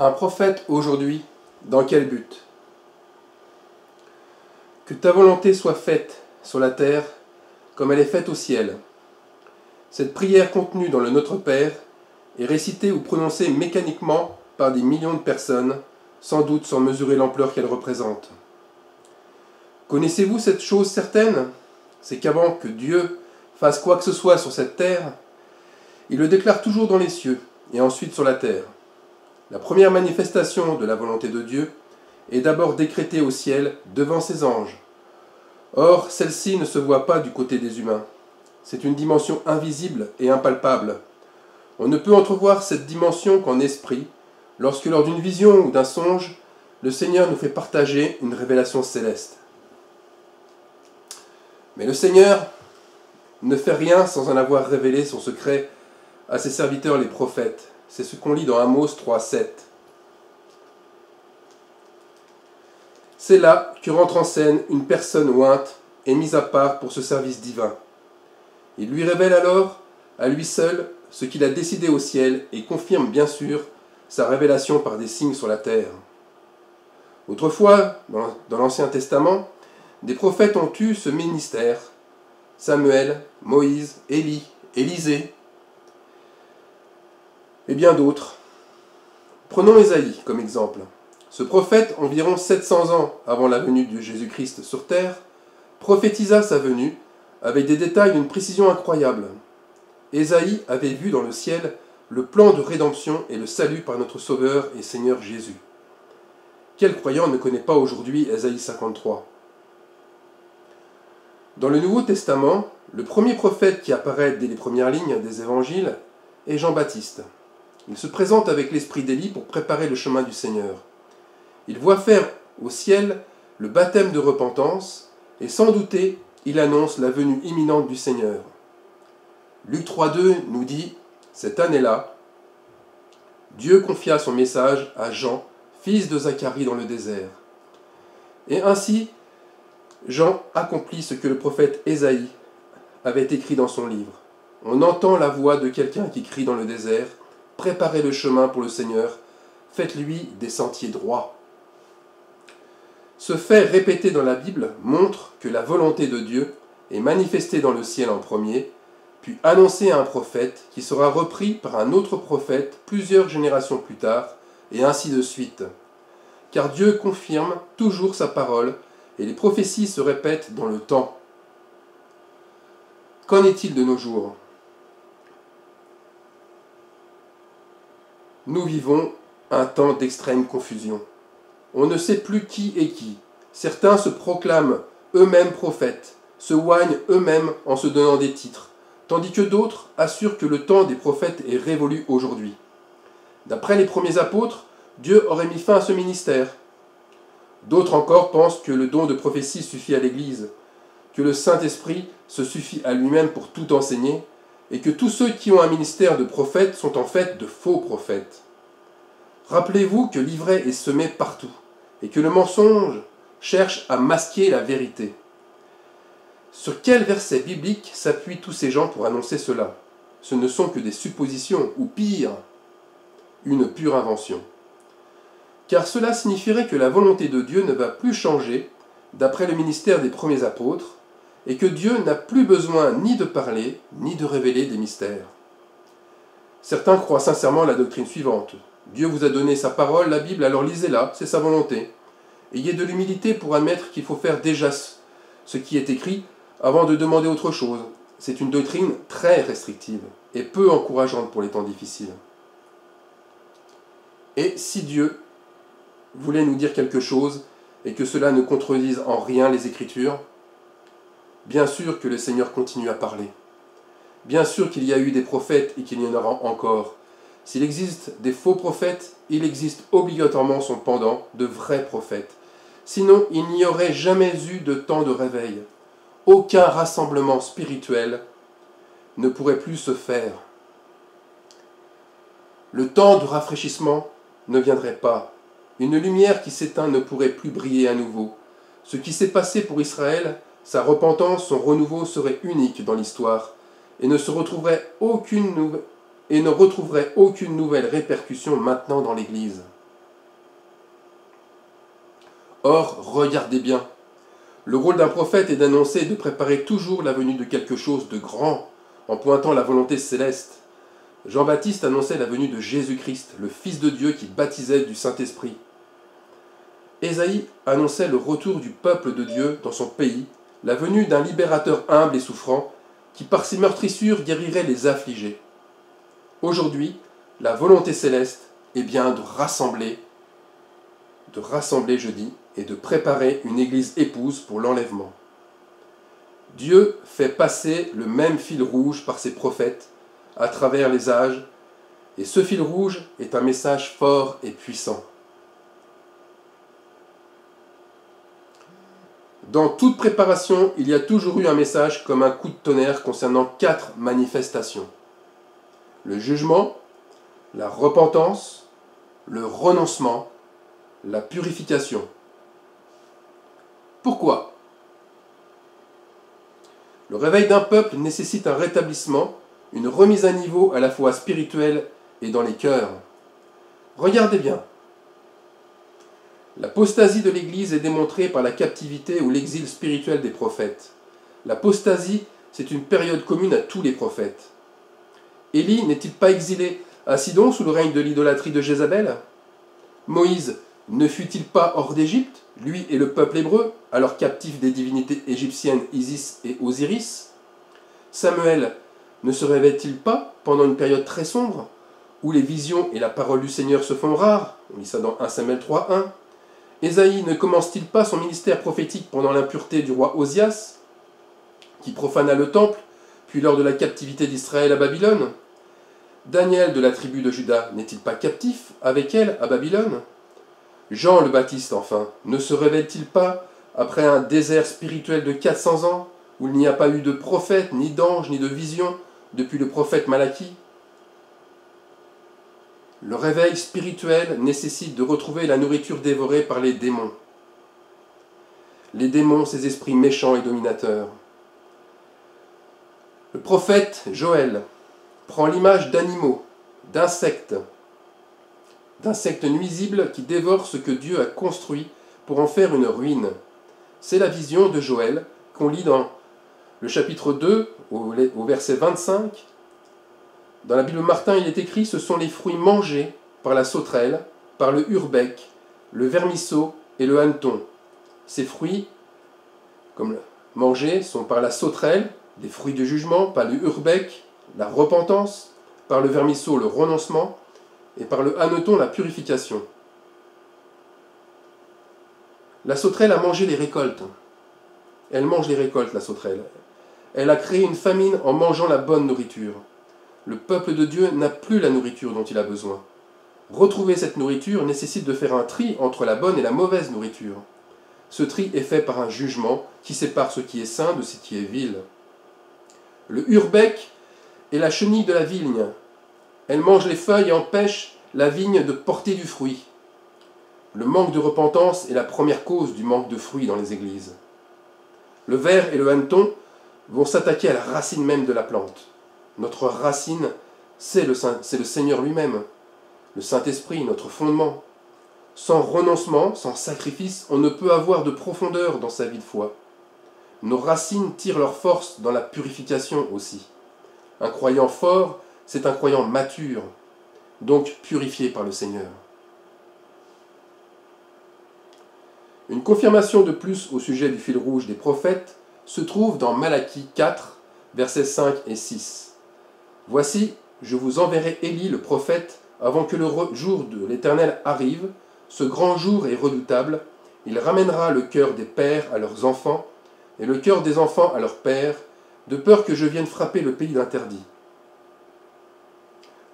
Un prophète aujourd'hui, dans quel but? Que ta volonté soit faite sur la terre comme elle est faite au ciel. Cette prière contenue dans le Notre Père est récitée ou prononcée mécaniquement par des millions de personnes, sans doute sans mesurer l'ampleur qu'elle représente. Connaissez-vous cette chose certaine? C'est qu'avant que Dieu fasse quoi que ce soit sur cette terre, il le déclare toujours dans les cieux et ensuite sur la terre. La première manifestation de la volonté de Dieu est d'abord décrétée au ciel devant ses anges. Or, celle-ci ne se voit pas du côté des humains. C'est une dimension invisible et impalpable. On ne peut entrevoir cette dimension qu'en esprit, lorsque lors d'une vision ou d'un songe, le Seigneur nous fait partager une révélation céleste. Mais le Seigneur ne fait rien sans en avoir révélé son secret à ses serviteurs les prophètes. C'est ce qu'on lit dans Amos 3, 7. C'est là que rentre en scène une personne ointe et mise à part pour ce service divin. Il lui révèle alors, à lui seul, ce qu'il a décidé au ciel et confirme bien sûr sa révélation par des signes sur la terre. Autrefois, dans l'Ancien Testament, des prophètes ont eu ce ministère. Samuel, Moïse, Élie, Élisée, et bien d'autres. Prenons Ésaïe comme exemple. Ce prophète, environ 700 ans avant la venue de Jésus-Christ sur terre, prophétisa sa venue avec des détails d'une précision incroyable. Ésaïe avait vu dans le ciel le plan de rédemption et le salut par notre Sauveur et Seigneur Jésus. Quel croyant ne connaît pas aujourd'hui Ésaïe 53 Dans le Nouveau Testament, le premier prophète qui apparaît dès les premières lignes des évangiles est Jean-Baptiste. Il se présente avec l'esprit d'Élie pour préparer le chemin du Seigneur. Il voit faire au ciel le baptême de repentance et sans douter, il annonce la venue imminente du Seigneur. Luc 3.2 nous dit, cette année-là, Dieu confia son message à Jean, fils de Zacharie dans le désert. Et ainsi, Jean accomplit ce que le prophète Ésaïe avait écrit dans son livre. On entend la voix de quelqu'un qui crie dans le désert, préparez le chemin pour le Seigneur, faites-lui des sentiers droits. Ce fait répété dans la Bible montre que la volonté de Dieu est manifestée dans le ciel en premier, puis annoncée à un prophète qui sera repris par un autre prophète plusieurs générations plus tard, et ainsi de suite. Car Dieu confirme toujours sa parole, et les prophéties se répètent dans le temps. Qu'en est-il de nos jours? Nous vivons un temps d'extrême confusion. On ne sait plus qui est qui. Certains se proclament eux-mêmes prophètes, se oignent eux-mêmes en se donnant des titres, tandis que d'autres assurent que le temps des prophètes est révolu aujourd'hui. D'après les premiers apôtres, Dieu aurait mis fin à ce ministère. D'autres encore pensent que le don de prophétie suffit à l'Église, que le Saint-Esprit se suffit à lui-même pour tout enseigner, et que tous ceux qui ont un ministère de prophète sont en fait de faux prophètes. Rappelez-vous que l'ivraie est semée partout, et que le mensonge cherche à masquer la vérité. Sur quel verset biblique s'appuient tous ces gens pour annoncer cela? Ce ne sont que des suppositions, ou pire, une pure invention. Car cela signifierait que la volonté de Dieu ne va plus changer, d'après le ministère des premiers apôtres, et que Dieu n'a plus besoin ni de parler, ni de révéler des mystères. Certains croient sincèrement la doctrine suivante. Dieu vous a donné sa parole, la Bible, alors lisez-la, c'est sa volonté. Ayez de l'humilité pour admettre qu'il faut faire déjà ce qui est écrit avant de demander autre chose. C'est une doctrine très restrictive et peu encourageante pour les temps difficiles. Et si Dieu voulait nous dire quelque chose et que cela ne contredise en rien les Écritures, Bien sûr que le Seigneur continue à parler. Bien sûr qu'il y a eu des prophètes et qu'il y en aura encore. S'il existe des faux prophètes, il existe obligatoirement son pendant, de vrais prophètes. Sinon, il n'y aurait jamais eu de temps de réveil. Aucun rassemblement spirituel ne pourrait plus se faire. Le temps de rafraîchissement ne viendrait pas. Une lumière qui s'éteint ne pourrait plus briller à nouveau. Ce qui s'est passé pour Israël sa repentance, son renouveau serait unique dans l'histoire et ne se retrouverait aucune ne retrouverait aucune nouvelle répercussion maintenant dans l'Église. Or, regardez bien. Le rôle d'un prophète est d'annoncer et de préparer toujours la venue de quelque chose de grand, en pointant la volonté céleste. Jean-Baptiste annonçait la venue de Jésus-Christ, le Fils de Dieu qui baptisait du Saint-Esprit. Ésaïe annonçait le retour du peuple de Dieu dans son pays, la venue d'un libérateur humble et souffrant, qui par ses meurtrissures guérirait les affligés. Aujourd'hui, la volonté céleste est bien de rassembler, de rassembler, je dis, et de préparer une église épouse pour l'enlèvement. Dieu fait passer le même fil rouge par ses prophètes à travers les âges, et ce fil rouge est un message fort et puissant. Dans toute préparation, il y a toujours eu un message comme un coup de tonnerre concernant quatre manifestations. Le jugement, la repentance, le renoncement, la purification. Pourquoi? Le réveil d'un peuple nécessite un rétablissement, une remise à niveau à la fois spirituelle et dans les cœurs. Regardez bien, L'apostasie de l'Église est démontrée par la captivité ou l'exil spirituel des prophètes. L'apostasie, c'est une période commune à tous les prophètes. Élie n'est-il pas exilé à Sidon sous le règne de l'idolâtrie de Jézabel? Moïse ne fut-il pas hors d'Égypte, lui et le peuple hébreu, alors captif des divinités égyptiennes Isis et Osiris? Samuel ne se réveille-t-il pas pendant une période très sombre, où les visions et la parole du Seigneur se font rares? On lit ça dans 1 Samuel 3.1. Ésaïe ne commence-t-il pas son ministère prophétique pendant l'impureté du roi Osias, qui profana le temple, puis lors de la captivité d'Israël à Babylone? Daniel de la tribu de Juda n'est-il pas captif avec elle à Babylone? Jean le Baptiste, enfin, ne se révèle-t-il pas après un désert spirituel de 400 ans, où il n'y a pas eu de prophète, ni d'ange, ni de vision, depuis le prophète Malachie? Le réveil spirituel nécessite de retrouver la nourriture dévorée par les démons. Les démons, ces esprits méchants et dominateurs. Le prophète Joël prend l'image d'animaux, d'insectes, d'insectes nuisibles qui dévorent ce que Dieu a construit pour en faire une ruine. C'est la vision de Joël qu'on lit dans le chapitre 2 au verset 25 dans la Bible Martin, il est écrit Ce sont les fruits mangés par la sauterelle, par le urbec, le vermisseau et le hanneton. Ces fruits, comme mangés, sont par la sauterelle, des fruits de jugement, par le urbec, la repentance, par le vermisseau, le renoncement, et par le hanneton, la purification. La sauterelle a mangé les récoltes. Elle mange les récoltes, la sauterelle. Elle a créé une famine en mangeant la bonne nourriture le peuple de Dieu n'a plus la nourriture dont il a besoin. Retrouver cette nourriture nécessite de faire un tri entre la bonne et la mauvaise nourriture. Ce tri est fait par un jugement qui sépare ce qui est sain de ce qui est vil. Le urbec est la chenille de la vigne. Elle mange les feuilles et empêche la vigne de porter du fruit. Le manque de repentance est la première cause du manque de fruits dans les églises. Le ver et le hanneton vont s'attaquer à la racine même de la plante. Notre racine, c'est le, le Seigneur lui-même, le Saint-Esprit, notre fondement. Sans renoncement, sans sacrifice, on ne peut avoir de profondeur dans sa vie de foi. Nos racines tirent leur force dans la purification aussi. Un croyant fort, c'est un croyant mature, donc purifié par le Seigneur. Une confirmation de plus au sujet du fil rouge des prophètes se trouve dans Malachie 4, versets 5 et 6. Voici, je vous enverrai Élie le prophète avant que le jour de l'Éternel arrive, ce grand jour est redoutable, il ramènera le cœur des pères à leurs enfants, et le cœur des enfants à leurs pères, de peur que je vienne frapper le pays d'interdit.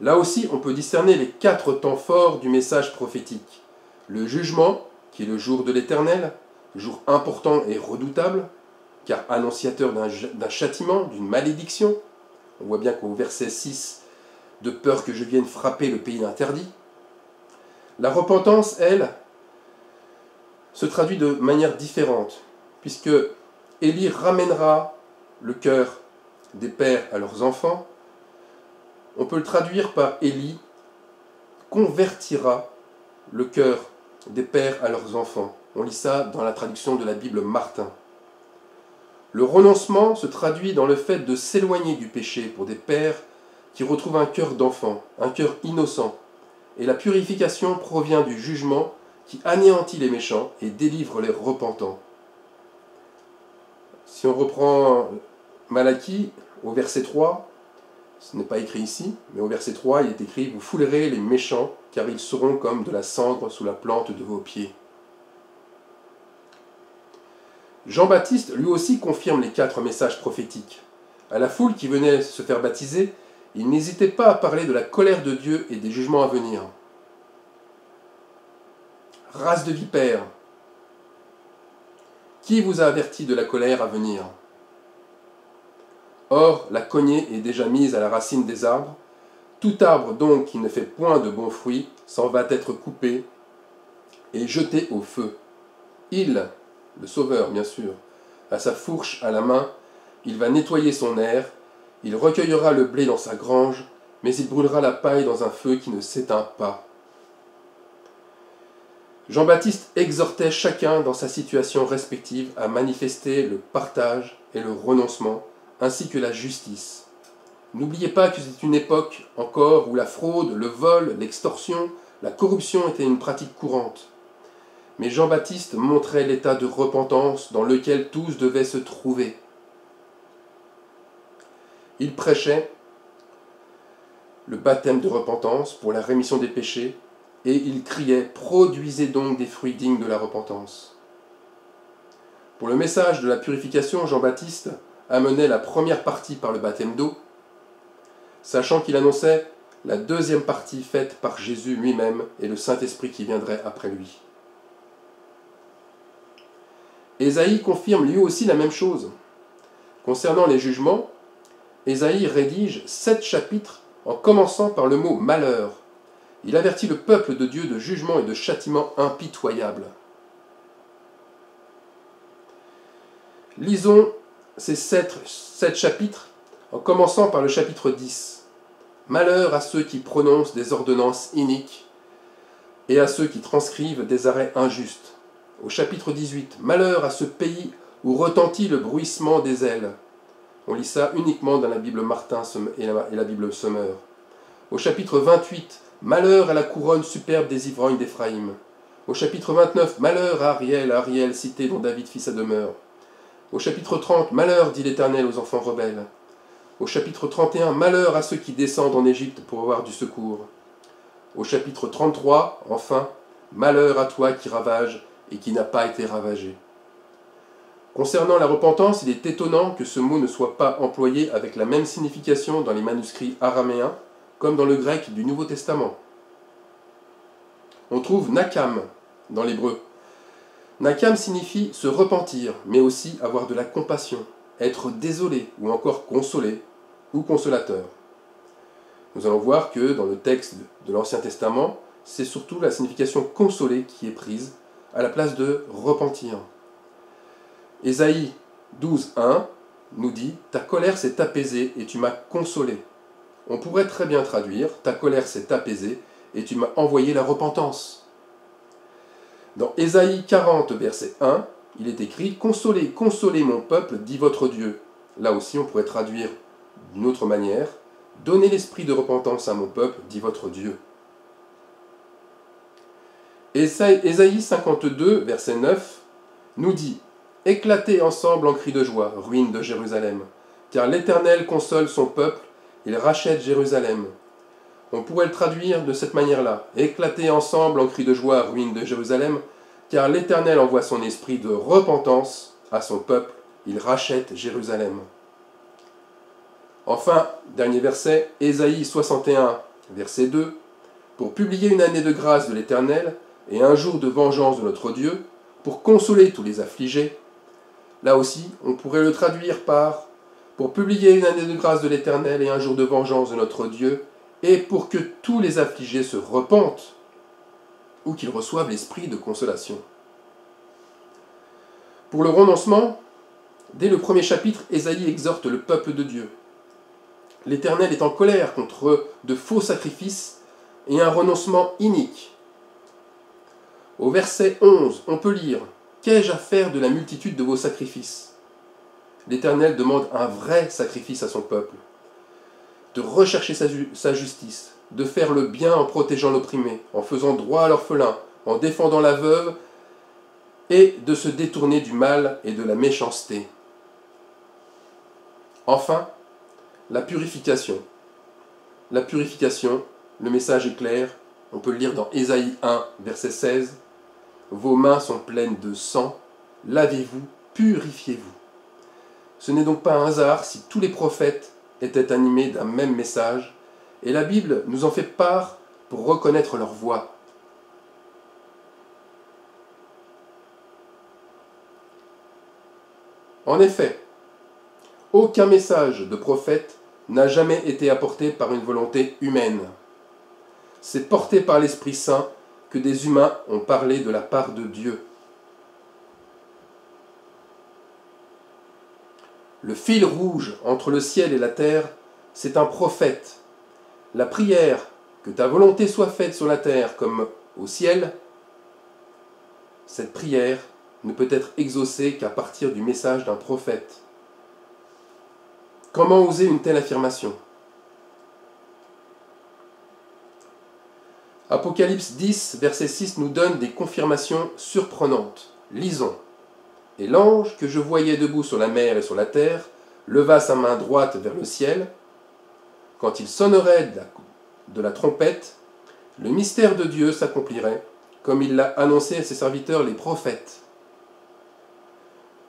Là aussi, on peut discerner les quatre temps forts du message prophétique. Le jugement, qui est le jour de l'Éternel, jour important et redoutable, car annonciateur d'un châtiment, d'une malédiction, on voit bien qu'au verset 6, de peur que je vienne frapper le pays interdit. La repentance, elle, se traduit de manière différente, puisque Élie ramènera le cœur des pères à leurs enfants. On peut le traduire par Élie convertira le cœur des pères à leurs enfants. On lit ça dans la traduction de la Bible Martin. Le renoncement se traduit dans le fait de s'éloigner du péché pour des pères qui retrouvent un cœur d'enfant, un cœur innocent. Et la purification provient du jugement qui anéantit les méchants et délivre les repentants. Si on reprend Malachie au verset 3, ce n'est pas écrit ici, mais au verset 3, il est écrit Vous foulerez les méchants, car ils seront comme de la cendre sous la plante de vos pieds. Jean-Baptiste lui aussi confirme les quatre messages prophétiques. À la foule qui venait se faire baptiser, il n'hésitait pas à parler de la colère de Dieu et des jugements à venir. Race de vipères, qui vous a averti de la colère à venir? Or, la cognée est déjà mise à la racine des arbres. Tout arbre donc qui ne fait point de bons fruits s'en va être coupé et jeté au feu. Il, le Sauveur bien sûr, a sa fourche à la main, il va nettoyer son air, il recueillera le blé dans sa grange, mais il brûlera la paille dans un feu qui ne s'éteint pas. Jean-Baptiste exhortait chacun dans sa situation respective à manifester le partage et le renoncement, ainsi que la justice. N'oubliez pas que c'est une époque encore où la fraude, le vol, l'extorsion, la corruption étaient une pratique courante. Mais Jean-Baptiste montrait l'état de repentance dans lequel tous devaient se trouver. Il prêchait le baptême de repentance pour la rémission des péchés, et il criait Produisez donc des fruits dignes de la repentance. Pour le message de la purification, Jean-Baptiste amenait la première partie par le baptême d'eau, sachant qu'il annonçait la deuxième partie faite par Jésus lui-même et le Saint-Esprit qui viendrait après lui. Ésaïe confirme lui aussi la même chose. Concernant les jugements, Ésaïe rédige sept chapitres en commençant par le mot malheur. Il avertit le peuple de Dieu de jugement et de châtiment impitoyables. Lisons ces sept, sept, chapitres en commençant par le chapitre 10. Malheur à ceux qui prononcent des ordonnances iniques et à ceux qui transcrivent des arrêts injustes au chapitre 18, Malheur à ce pays où retentit le bruissement des ailes. On lit ça uniquement dans la Bible Martin et la Bible Sommer. Au chapitre 28, Malheur à la couronne superbe des ivrognes d'Éphraïm. Au chapitre 29, Malheur à Ariel, Ariel, cité dont David fit sa demeure. Au chapitre 30, Malheur, dit l'Éternel aux enfants rebelles. Au chapitre 31, Malheur à ceux qui descendent en Égypte pour avoir du secours. Au chapitre 33, enfin, Malheur à toi qui ravages et qui n'a pas été ravagé. Concernant la repentance, il est étonnant que ce mot ne soit pas employé avec la même signification dans les manuscrits araméens comme dans le grec du Nouveau Testament. On trouve nakam dans l'hébreu. Nakam signifie se repentir, mais aussi avoir de la compassion, être désolé ou encore consolé ou consolateur. Nous allons voir que dans le texte de l'Ancien Testament, c'est surtout la signification consolée qui est prise à la place de repentir. Ésaïe 12, 1 nous dit Ta colère s'est apaisée et tu m'as consolé. On pourrait très bien traduire Ta colère s'est apaisée et tu m'as envoyé la repentance. Dans Ésaïe 40, verset 1, il est écrit Consolez, consolez mon peuple, dit votre Dieu. Là aussi, on pourrait traduire d'une autre manière Donnez l'esprit de repentance à mon peuple, dit votre Dieu. Ésaïe 52, verset 9, nous dit Éclatez ensemble en cris de joie, ruine de Jérusalem, car l'Éternel console son peuple, il rachète Jérusalem. On pourrait le traduire de cette manière-là Éclatez ensemble en cris de joie, ruine de Jérusalem, car l'Éternel envoie son esprit de repentance à son peuple, il rachète Jérusalem. Enfin, dernier verset, Ésaïe 61, verset 2, Pour publier une année de grâce de l'Éternel, et un jour de vengeance de notre Dieu, pour consoler tous les affligés. Là aussi, on pourrait le traduire par pour publier une année de grâce de l'Éternel et un jour de vengeance de notre Dieu, et pour que tous les affligés se repentent, ou qu'ils reçoivent l'esprit de consolation. Pour le renoncement, dès le premier chapitre, Ésaïe exhorte le peuple de Dieu. L'Éternel est en colère contre de faux sacrifices et un renoncement inique Au verset 11, on peut lire Qu'ai-je à faire de la multitude de vos sacrifices? L'Éternel demande un vrai sacrifice à son peuple, de rechercher sa, justice, de faire le bien en protégeant l'opprimé, en faisant droit à l'orphelin, en défendant la veuve, et de se détourner du mal et de la méchanceté. Enfin, la purification. La purification, le message est clair, on peut le lire dans Ésaïe 1, verset 16. Vos mains sont pleines de sang, lavez-vous, purifiez-vous. Ce n'est donc pas un hasard si tous les prophètes étaient animés d'un même message, et la Bible nous en fait part pour reconnaître leur voix. En effet, aucun message de prophète n'a jamais été apporté par une volonté humaine. C'est porté par l'Esprit Saint des humains ont parlé de la part de Dieu. Le fil rouge entre le ciel et la terre, c'est un prophète. La prière, que ta volonté soit faite sur la terre comme au ciel, cette prière ne peut être exaucée qu'à partir du message d'un prophète. Comment oser une telle affirmation? Apocalypse 10, verset 6 nous donne des confirmations surprenantes. Lisons. Et l'ange que je voyais debout sur la mer et sur la terre leva sa main droite vers le ciel. Quand il sonnerait de la, de la trompette, le mystère de Dieu s'accomplirait, comme il l'a annoncé à ses serviteurs les prophètes.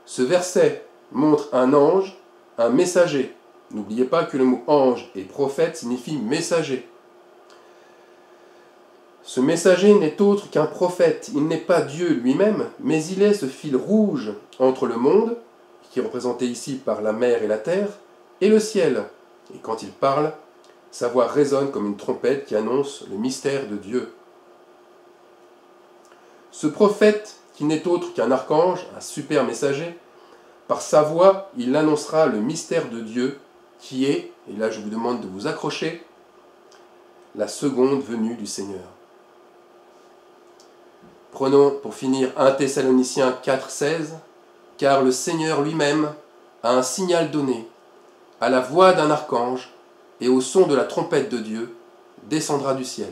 Ce verset montre un ange un messager. N'oubliez pas que le mot ange et prophète signifie messager. Ce messager n'est autre qu'un prophète, il n'est pas Dieu lui-même, mais il est ce fil rouge entre le monde, qui est représenté ici par la mer et la terre, et le ciel. Et quand il parle, sa voix résonne comme une trompette qui annonce le mystère de Dieu. Ce prophète, qui n'est autre qu'un archange, un super messager, par sa voix, il annoncera le mystère de Dieu qui est, et là je vous demande de vous accrocher, la seconde venue du Seigneur. Prenons pour finir 1 Thessaloniciens 4,16 Car le Seigneur lui-même a un signal donné, à la voix d'un archange et au son de la trompette de Dieu, descendra du ciel.